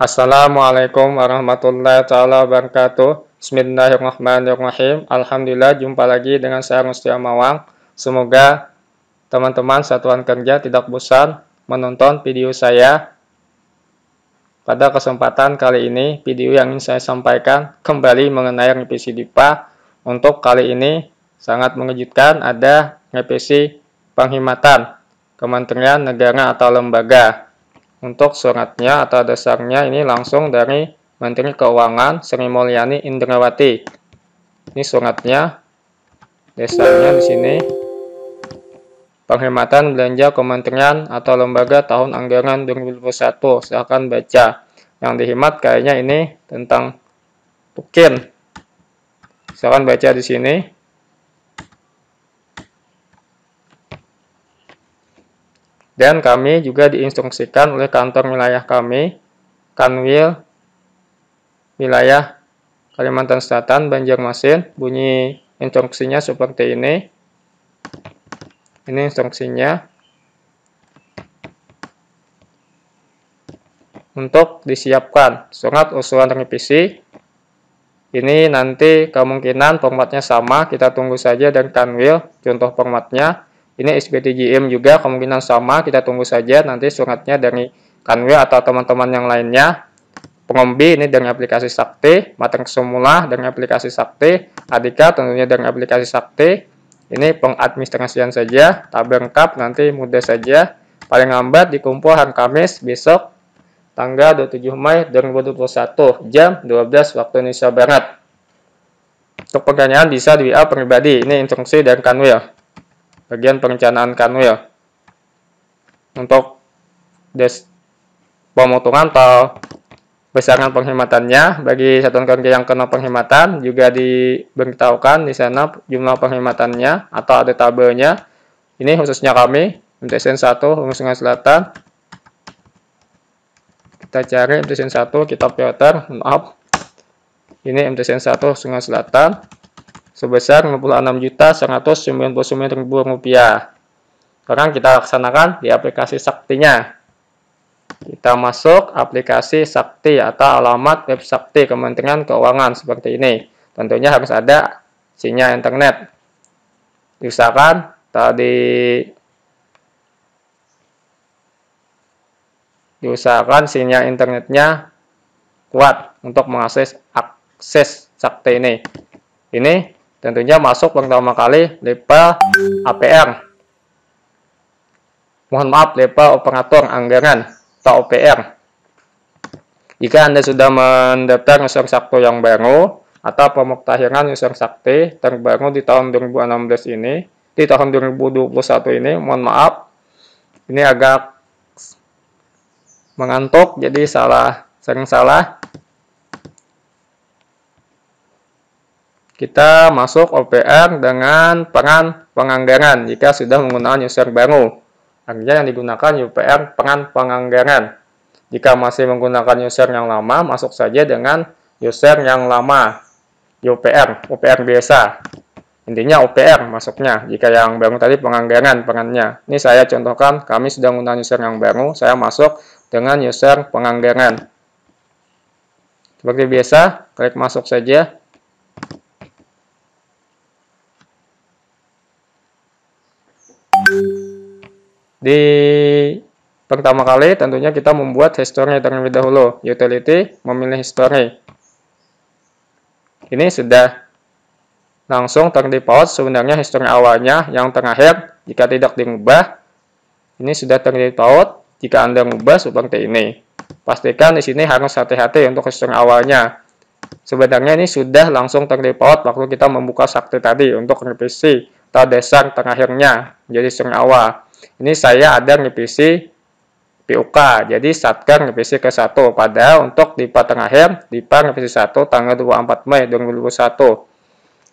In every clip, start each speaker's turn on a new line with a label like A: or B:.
A: Assalamualaikum warahmatullahi taala wabarakatuh. Bismillahirrahmanirrahim. Alhamdulillah jumpa lagi dengan saya Mustia Mawang. Semoga teman-teman satuan kerja tidak bosan menonton video saya. Pada kesempatan kali ini, video yang ingin saya sampaikan kembali mengenai revisi DIPA. Untuk kali ini sangat mengejutkan ada revisi penghematan Kementerian Negara atau lembaga. Untuk suratnya atau dasarnya ini langsung dari Menteri Keuangan Sri Mulyani Indrawati. Ini suratnya. Dasarnya di sini. Penghematan belanja kementerian atau lembaga tahun anggaran 2021. Silahkan baca. Yang dihemat kayaknya ini tentang tukin. Silahkan baca di sini. Dan kami juga diinstruksikan oleh kantor wilayah kami, Kanwil, wilayah Kalimantan Selatan, Banjarmasin. Bunyi instruksinya seperti ini. Ini instruksinya. Untuk disiapkan surat usulan revisi. Ini nanti kemungkinan formatnya sama, kita tunggu saja dan Kanwil, contoh formatnya. Ini SBTGM juga kemungkinan sama, kita tunggu saja nanti suratnya dari Kanwe atau teman-teman yang lainnya. Pengombi ini dari aplikasi Sakti, Mateng Semula dari aplikasi Sakti, Adika tentunya dari aplikasi Sakti. Ini pengadministrasian saja, tabel lengkap nanti mudah saja. Paling lambat dikumpul hari Kamis besok tanggal 27 Mei 2021 jam 12 waktu Indonesia Barat. Untuk pertanyaan bisa di WA pribadi. Ini instruksi dari Kanwil bagian perencanaan kanwil untuk des pemotongan atau besaran penghematannya. Bagi satuan kerja yang kena penghematan juga diberitahukan di sana jumlah penghematannya atau ada tabelnya. Ini khususnya kami MTSN 1 Hulu Sungai Selatan. Kita cari MTSN 1 kita filter maaf. Ini MTSN 1 Sungai Selatan sebesar 56.199.000 rupiah. Sekarang kita laksanakan di aplikasi Saktinya. Kita masuk aplikasi Sakti atau alamat web Sakti Kementerian Keuangan seperti ini. Tentunya harus ada sinyal internet. Diusahakan tadi diusahakan sinyal internetnya kuat untuk mengakses akses Sakti ini. Ini Tentunya masuk pertama kali level APR. Mohon maaf, level operator anggaran atau OPR. Jika Anda sudah mendaftar user sakti yang baru atau pemuktahiran user sakti terbaru di tahun 2016 ini, di tahun 2021 ini, mohon maaf, ini agak mengantuk, jadi salah, sering salah. Kita masuk OPR dengan peran penganggaran jika sudah menggunakan user baru. Artinya yang digunakan UPR peran penganggaran. Jika masih menggunakan user yang lama, masuk saja dengan user yang lama. UPR, UPR biasa. Intinya UPR masuknya. Jika yang baru tadi penganggaran perannya. Ini saya contohkan, kami sudah menggunakan user yang baru, saya masuk dengan user penganggaran. Seperti biasa, klik masuk saja. Di pertama kali tentunya kita membuat history terlebih dahulu. Utility memilih history. Ini sudah langsung terdefault sebenarnya history awalnya yang terakhir jika tidak diubah ini sudah terdefault jika Anda mengubah seperti ini. Pastikan di sini harus hati-hati untuk history awalnya. Sebenarnya ini sudah langsung terdefault waktu kita membuka sakti tadi untuk revisi atau dasar terakhirnya menjadi history awal. Ini saya ada revisi PUK, jadi Satker revisi ke 1. Padahal untuk di terakhir, DIPA revisi 1 tanggal 24 Mei 2021.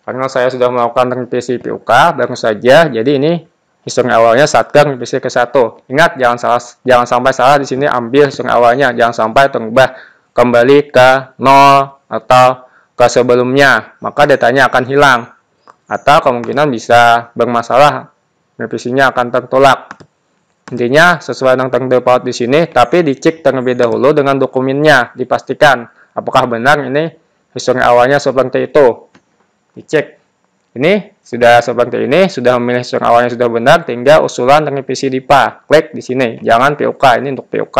A: Karena saya sudah melakukan revisi PUK baru saja, jadi ini history awalnya Satker revisi ke 1. Ingat, jangan salah, jangan sampai salah di sini ambil history awalnya, jangan sampai terubah kembali ke 0 atau ke sebelumnya, maka datanya akan hilang. Atau kemungkinan bisa bermasalah revisinya akan tertolak. Intinya sesuai tanggal default di sini, tapi dicek terlebih dahulu dengan dokumennya, dipastikan apakah benar ini histori awalnya seperti itu. Dicek. Ini sudah seperti ini, sudah memilih histori awalnya sudah benar, tinggal usulan revisi DIPA. Klik di sini, jangan PUK. Ini untuk PUK,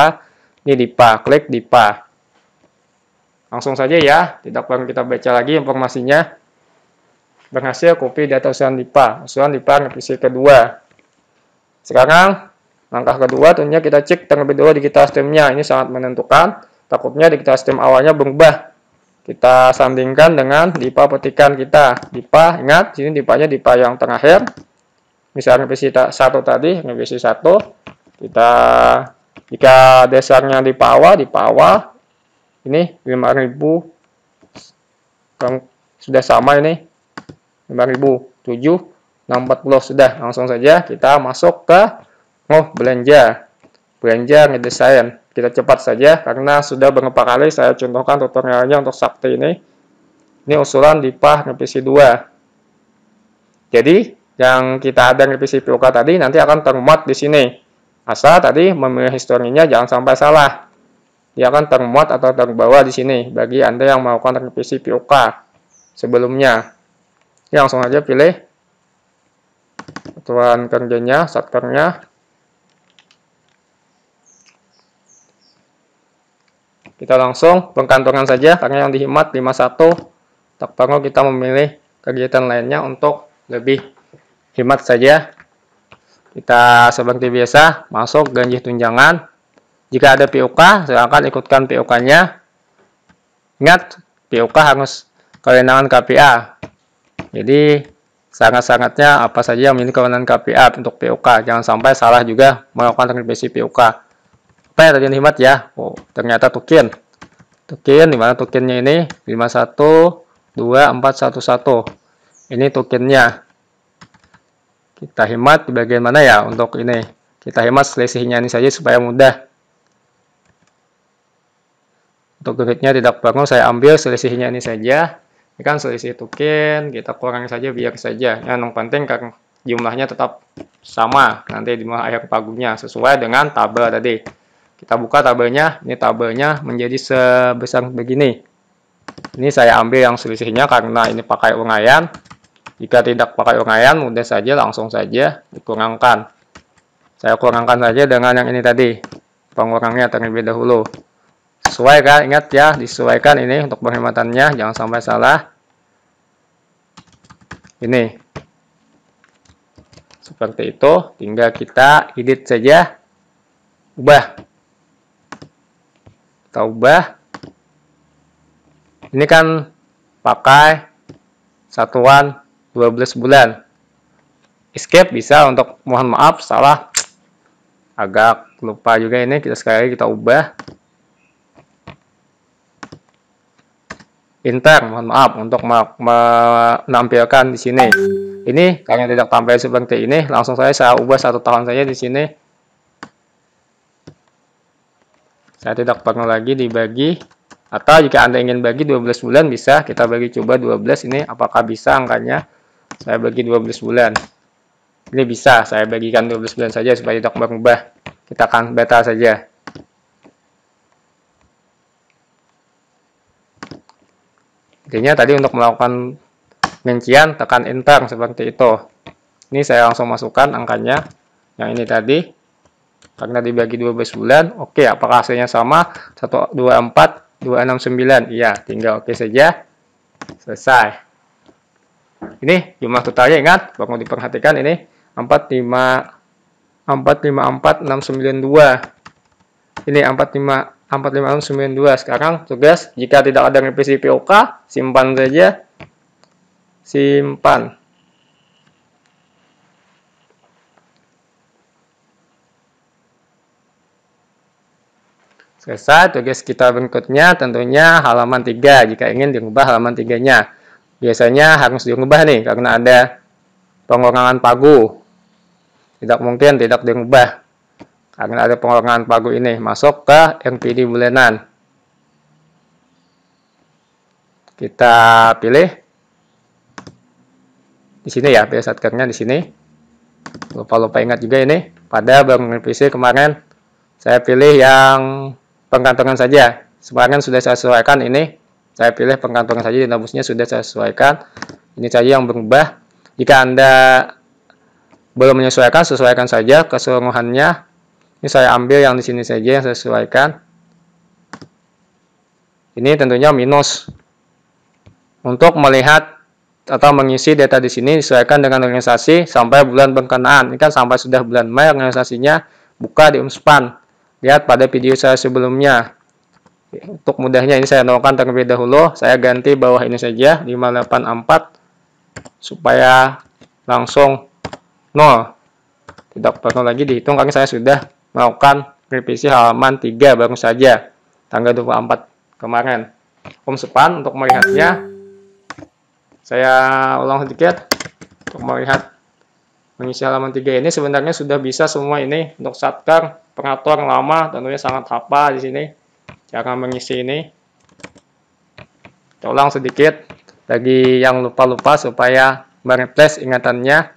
A: ini DIPA. Klik DIPA. Langsung saja ya, tidak perlu kita baca lagi informasinya. Berhasil copy data usulan DIPA. Usulan DIPA revisi kedua. Sekarang Langkah kedua tentunya kita cek terlebih dahulu digital stemnya. Ini sangat menentukan. Takutnya digital stem awalnya berubah. Kita sandingkan dengan DIPA petikan kita. DIPA, ingat, sini DIPA-nya DIPA yang terakhir. Misalnya revisi satu tadi, revisi satu. Kita, jika dasarnya di bawah, di bawah, ini 5000 sudah sama ini 5000 7 640 sudah langsung saja kita masuk ke Oh, belanja. Belanja ngedesain. Kita cepat saja karena sudah beberapa kali saya contohkan tutorialnya untuk Sakti ini. Ini usulan di PAH revisi 2. Jadi, yang kita ada revisi POK tadi nanti akan termuat di sini. Asal tadi memilih historinya jangan sampai salah. Dia akan termuat atau terbawa di sini bagi Anda yang melakukan revisi POK sebelumnya. Ya, langsung aja pilih aturan kerjanya, satkernya, Kita langsung pengkantongan saja karena yang dihemat 51. Tak perlu kita memilih kegiatan lainnya untuk lebih hemat saja. Kita seperti biasa masuk ganjil tunjangan. Jika ada PUK, silakan ikutkan PUK-nya. Ingat, PUK harus kewenangan KPA. Jadi, sangat-sangatnya apa saja yang memiliki kewenangan KPA untuk PUK. Jangan sampai salah juga melakukan revisi PUK apa ya tadi hemat ya oh ternyata token. Token di mana tokennya ini? 512411 ini tokennya. Kita hemat di bagian mana ya untuk ini? Kita hemat selisihnya ini saja supaya mudah. Untuk gridnya tidak perlu saya ambil selisihnya ini saja ini kan selisih token kita kurangi saja biar saja yang penting kan jumlahnya tetap sama nanti di akhir pagunya sesuai dengan tabel tadi kita buka tabelnya, ini tabelnya menjadi sebesar begini. Ini saya ambil yang selisihnya karena ini pakai uraian. Jika tidak pakai uraian, mudah saja langsung saja dikurangkan. Saya kurangkan saja dengan yang ini tadi. Pengurangnya terlebih dahulu. Sesuai kan? Ingat ya, disesuaikan ini untuk penghematannya. Jangan sampai salah. Ini. Seperti itu. Tinggal kita edit saja. Ubah kita ubah ini kan pakai satuan 12 bulan escape bisa untuk mohon maaf salah agak lupa juga ini kita sekali lagi kita ubah inter mohon maaf untuk menampilkan di sini. Ini karena tidak tampil seperti ini. Langsung saya saya ubah satu tahun saja di sini. Saya tidak perlu lagi dibagi. Atau jika Anda ingin bagi 12 bulan bisa. Kita bagi coba 12 ini apakah bisa angkanya? Saya bagi 12 bulan. Ini bisa. Saya bagikan 12 bulan saja supaya tidak berubah kita akan beta saja intinya tadi untuk melakukan rincian tekan enter seperti itu ini saya langsung masukkan angkanya yang ini tadi karena dibagi 12 bulan, oke, okay, apakah hasilnya sama? 1, 2, 4, 2, 6, 9. Iya, tinggal oke okay saja. Selesai. Ini jumlah totalnya ingat, perlu diperhatikan ini 4, 5, 4, 5, 4, 6, 9, 2. Ini 4, 5, 4, 5, 6, 9, 2. Sekarang tugas, jika tidak ada revisi POK, simpan saja. Simpan. Selesai, tugas kita berikutnya tentunya halaman 3 jika ingin dirubah halaman 3-nya. Biasanya harus dirubah nih karena ada pengurangan pagu. Tidak mungkin tidak dirubah. Karena ada pengurangan pagu ini. Masuk ke NPD bulanan. Kita pilih di sini ya, biasa di sini. Lupa-lupa ingat juga ini. pada bank revisi kemarin saya pilih yang pengkantongan saja kemarin sudah saya sesuaikan ini saya pilih pengkantongan saja dinabusnya sudah saya sesuaikan ini saja yang berubah jika anda belum menyesuaikan sesuaikan saja keseluruhannya ini saya ambil yang di sini saja yang saya sesuaikan. Ini tentunya minus. Untuk melihat atau mengisi data di sini disesuaikan dengan organisasi sampai bulan berkenaan. Ini kan sampai sudah bulan Mei organisasinya buka di Unspan lihat pada video saya sebelumnya. Untuk mudahnya ini saya nolkan terlebih dahulu. Saya ganti bawah ini saja 584 supaya langsung 0. Tidak perlu lagi dihitung karena saya sudah melakukan revisi halaman 3 baru saja tanggal 24 kemarin. Om Sepan untuk melihatnya saya ulang sedikit untuk melihat mengisi halaman 3 ini sebenarnya sudah bisa semua ini untuk satker pengatur lama tentunya sangat hafal di sini cara mengisi ini kita ulang sedikit bagi yang lupa-lupa supaya mereplace ingatannya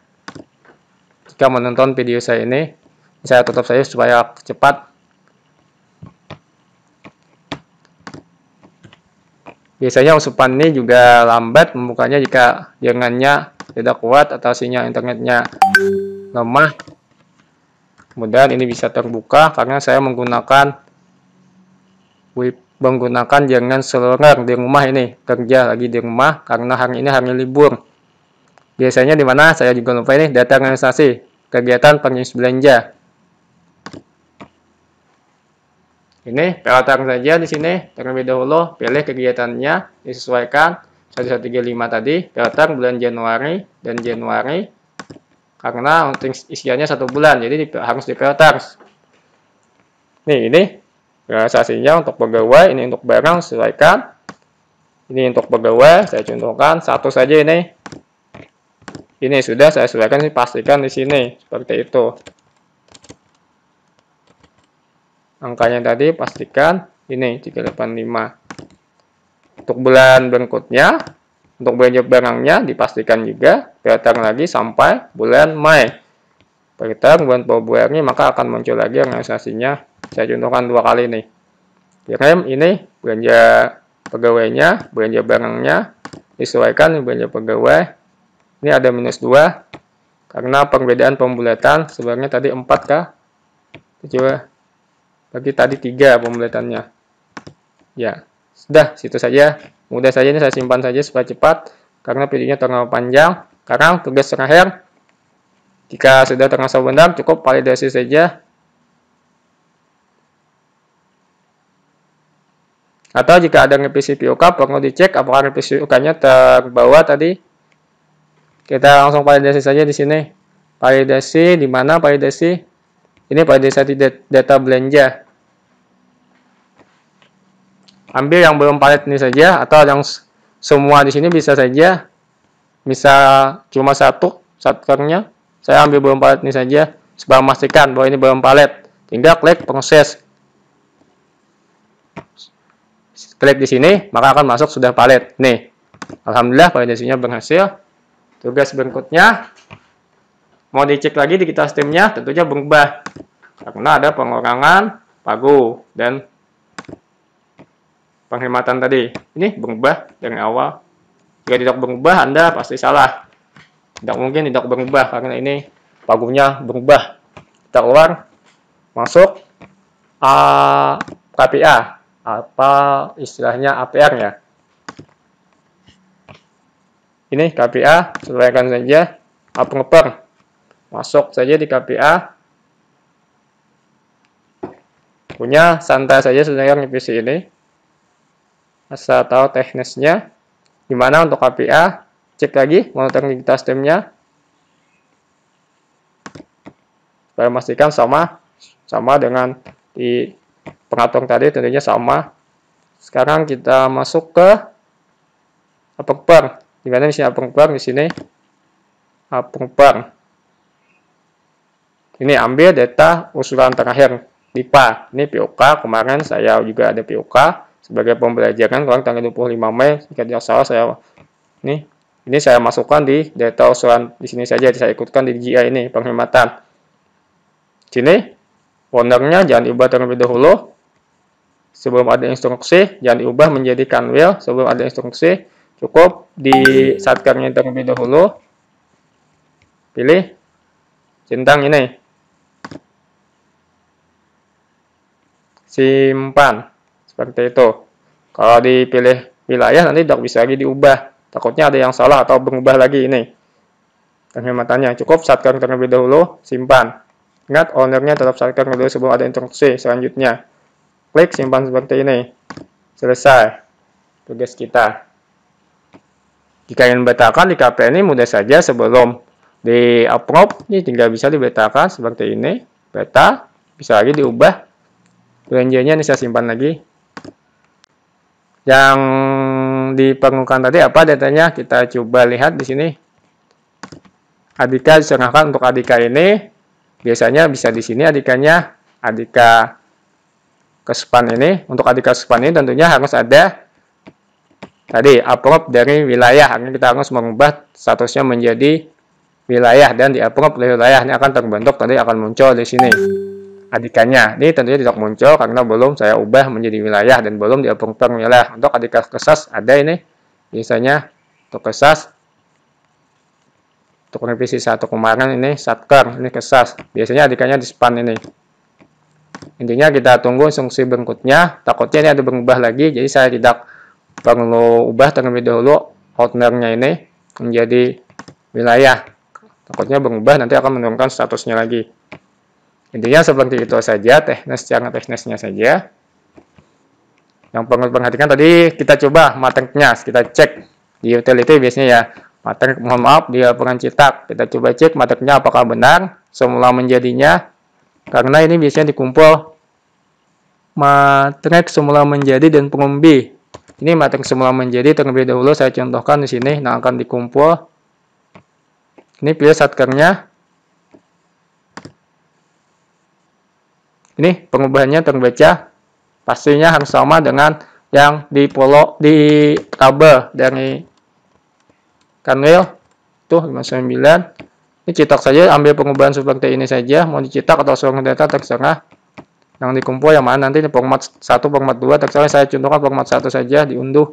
A: jika menonton video saya ini saya tutup saja supaya cepat. Biasanya usupan ini juga lambat membukanya jika jaringannya tidak kuat atau sinyal internetnya lemah. Kemudian ini bisa terbuka karena saya menggunakan menggunakan jangan seluler di rumah ini kerja lagi di rumah karena hari ini hari libur. Biasanya di mana saya juga lupa ini data organisasi kegiatan pengisi belanja ini peralatan saja di sini. Terlebih dahulu pilih kegiatannya disesuaikan. 1135 tadi peralatan bulan Januari dan Januari. Karena untuk isiannya satu bulan jadi harus dipeltar nih ini. Realisasinya untuk pegawai ini untuk barang sesuaikan. Ini untuk pegawai saya contohkan. Satu saja ini. Ini sudah saya sesuaikan pastikan di sini. Seperti itu angkanya tadi pastikan ini 385 untuk bulan berikutnya untuk belanja barangnya dipastikan juga datang lagi sampai bulan Mei. Berhitung bulan Februari maka akan muncul lagi organisasinya saya contohkan dua kali nih. Kirim ini belanja pegawainya belanja barangnya disesuaikan belanja pegawai. Ini ada minus dua karena perbedaan pembulatan sebenarnya tadi 4 kah? Coba bagi tadi tiga pembulatannya ya sudah situ saja mudah saja ini saya simpan saja supaya cepat karena videonya terlalu panjang sekarang tugas terakhir jika sudah terasa benar cukup validasi saja Atau jika ada revisi POK, perlu dicek apakah revisi POK-nya terbawa tadi. Kita langsung validasi saja di sini. Validasi di mana validasi? Ini validasi data belanja. Ambil yang belum valid ini saja atau yang semua di sini bisa saja. Bisa cuma satu satkernya. Saya ambil belum valid ini saja supaya memastikan bahwa ini belum valid. Tinggal klik proses klik di sini, maka akan masuk sudah valid. Nih, Alhamdulillah validasinya berhasil. Tugas berikutnya, mau dicek lagi di kita sistemnya, tentunya berubah. Karena ada pengurangan pagu dan penghematan tadi. Ini berubah dari awal. Jika tidak berubah, Anda pasti salah. Tidak mungkin tidak berubah, karena ini pagunya berubah. Kita keluar, masuk, uh, KPA apa istilahnya APR ya. Ini KPA, sesuaikan saja uploader. Masuk saja di KPA. Punya santai saja sebenarnya revisi ini. Asal tahu teknisnya. Gimana untuk KPA? Cek lagi monitoring kita sistemnya. Supaya memastikan sama sama dengan di pengatur tadi tentunya sama. Sekarang kita masuk ke bar. Di mana di sini di sini bar. Ini ambil data usulan terakhir LIPA. Ini POK, kemarin saya juga ada POK sebagai pembelajaran kurang tanggal 25 Mei. Jika tidak salah saya ini ini saya masukkan di data usulan di sini saja saya ikutkan di GI ini penghematan. Sini, ownernya jangan diubah terlebih dahulu. Sebelum ada instruksi, jangan diubah menjadi canwheel sebelum ada instruksi. Cukup di satkernya terlebih dahulu. Pilih centang ini. Simpan. Seperti itu. Kalau dipilih wilayah nanti tidak bisa lagi diubah. Takutnya ada yang salah atau berubah lagi ini. Penghematannya cukup satker terlebih dahulu, simpan. Ingat, ownernya tetap satker dulu sebelum ada instruksi selanjutnya. Klik simpan seperti ini. Selesai tugas kita. Jika ingin membetakan di KP ini mudah saja sebelum di upload ini tinggal bisa dibetakan seperti ini. Beta bisa lagi diubah. Belanjanya ini saya simpan lagi. Yang diperlukan tadi apa datanya? Kita coba lihat di sini. Adika diserahkan untuk Adika ini biasanya bisa di sini adikanya Adika kespan ini. Untuk Adika kespan ini tentunya harus ada tadi upload dari wilayah. Artinya kita harus mengubah statusnya menjadi wilayah dan di dari wilayah ini akan terbentuk tadi akan muncul di sini adikannya. Ini tentunya tidak muncul karena belum saya ubah menjadi wilayah dan belum diapungkan wilayah. Untuk adika kesas ada ini. Biasanya untuk kesas untuk revisi satu kemarin ini satker ini kesas. Biasanya adikannya di span ini. Intinya kita tunggu instruksi berikutnya. Takutnya ini ada berubah lagi jadi saya tidak perlu ubah terlebih dahulu outnernya ini menjadi wilayah. Takutnya berubah nanti akan menurunkan statusnya lagi Intinya seperti itu saja teknis cara teknisnya saja. Yang perlu perhatikan tadi kita coba matriknya, kita cek di utility biasanya ya. Matrik mohon maaf dia laporan cetak. Kita coba cek matriknya apakah benar semula menjadinya. Karena ini biasanya dikumpul matrik semula menjadi dan pengumbi. Ini matrik semula menjadi terlebih dahulu saya contohkan di sini nah akan dikumpul. Ini pilih satkernya Ini pengubahannya terbaca pastinya harus sama dengan yang di polo di tabel dari kanwil. Tuh 59 ini cetak saja ambil pengubahan seperti ini saja. Mau dicetak atau seorang data terserah yang dikumpul yang mana? Nanti ini format 1 format 2 terserah saya contohkan format 1 saja diunduh.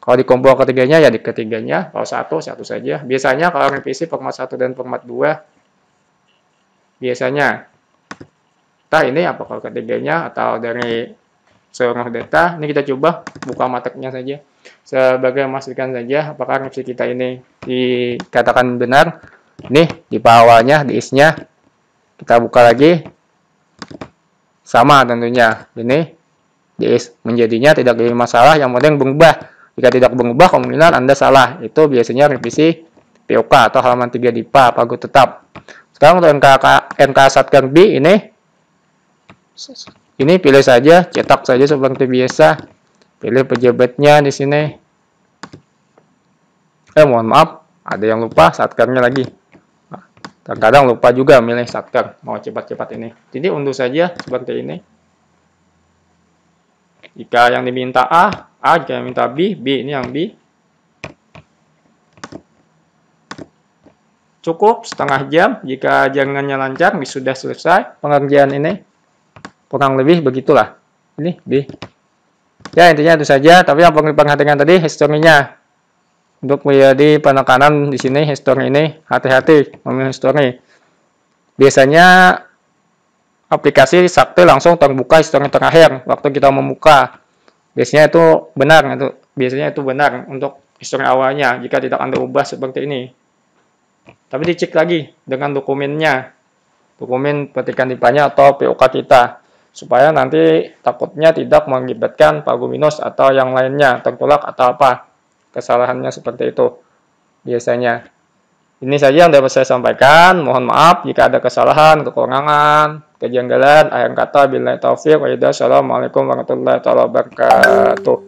A: Kalau dikumpul ketiganya ya di ketiganya. Kalau satu satu saja. Biasanya kalau revisi format 1 dan format 2 biasanya Entah ini apakah ketiganya atau dari seorang data. Ini kita coba buka mateknya saja. Sebagai memastikan saja apakah reaksi kita ini dikatakan benar. Ini di bawahnya, di isnya. Kita buka lagi. Sama tentunya. Ini di is menjadinya tidak ada masalah. Yang penting berubah. Jika tidak berubah, kemungkinan Anda salah. Itu biasanya revisi POK atau halaman 3 DIPA, pagu tetap. Sekarang untuk NK, NK Satker B ini ini pilih saja, cetak saja seperti biasa. Pilih pejabatnya di sini. Eh, mohon maaf, ada yang lupa satkernya lagi. Terkadang lupa juga milih satker, mau cepat-cepat ini. Jadi unduh saja seperti ini. Jika yang diminta A, A, jika yang minta B, B ini yang B. Cukup setengah jam, jika jaringannya lancar, sudah selesai pengerjaan ini kurang lebih begitulah. Ini B. Ya intinya itu saja. Tapi yang perlu diperhatikan tadi historinya untuk menjadi penekanan di sini history ini hati-hati memilih history. Biasanya aplikasi sakti langsung terbuka history terakhir waktu kita membuka. Biasanya itu benar itu biasanya itu benar untuk history awalnya jika tidak anda ubah seperti ini. Tapi dicek lagi dengan dokumennya. Dokumen petikan dipanya atau POK kita supaya nanti takutnya tidak mengakibatkan paguminus atau yang lainnya tertolak atau apa. Kesalahannya seperti itu biasanya. Ini saja yang dapat saya sampaikan. Mohon maaf jika ada kesalahan kekurangan kejanggalan. Akhir kata bila taufik wa assalamualaikum warahmatullahi wabarakatuh